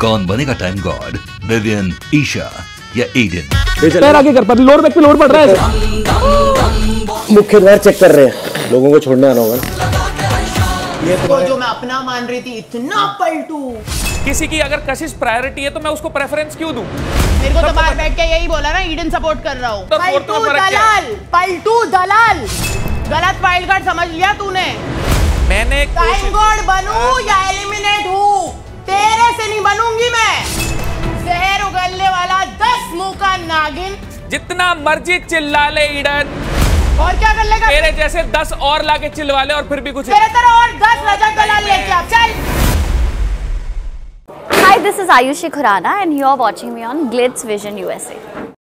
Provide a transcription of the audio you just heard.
कौन बनेगा time God Vivian Isha या एडन पैर आगे कर पर लोड बैक पे लोड पड़ रहा है? मुख्य द्वार चेक कर रहे हैं। लोगों को छोड़ने आना होगा। को जो मैं अपना मान रही थी इतना पलटू किसी की अगर कशिश प्रायोरिटी है तो मैं उसको प्रेफरेंस क्यों दूँ? मेरे को तो बाहर बैठ के यही बोला ना ईडन सपोर्ट कर रहा हूँ। तो पलटू? दलाल पलटू दलाल। गलत फ़ाइल कार्ड समझ लिया तूने। मैंने टाइम गॉड बनूं या जितना मर्ज़ी चिल्ला ले ईडन और क्या कर लेगा? तेरे जैसे दस और लाके चिल्ला ले और फिर भी कुछ तेरे तरह और दस रजत दलाल लेके आप चल। Hi, this is Ayushi Khurana, and you are watching me on Glitz Vision USA.